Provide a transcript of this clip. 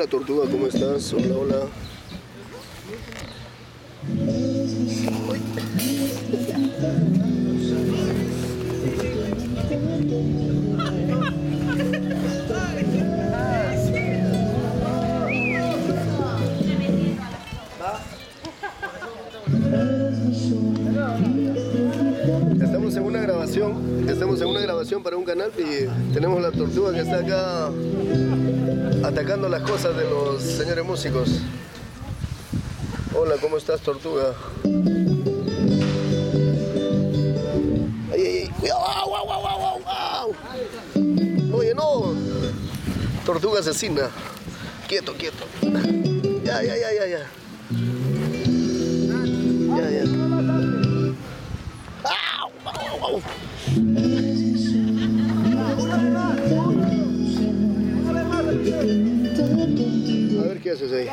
Hola Tortuga, ¿cómo estás? Hola, hola. Estamos en una grabación, estamos en una grabación para un canal y tenemos la tortuga que está acá atacando las cosas de los señores músicos. Hola, ¿cómo estás, tortuga? ¡Ay, ay, ay! Oye, no. Tortuga asesina. Quieto, quieto. Ya, ya, ya, ya, ya. Ya, ya. riquezas aí.